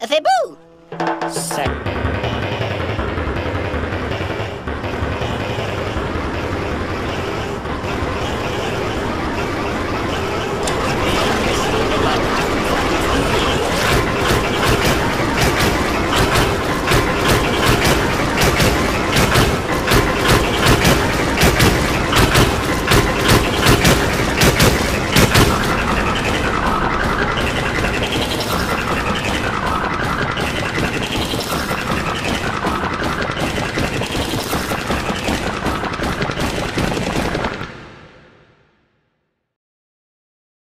Thibaut! Salut.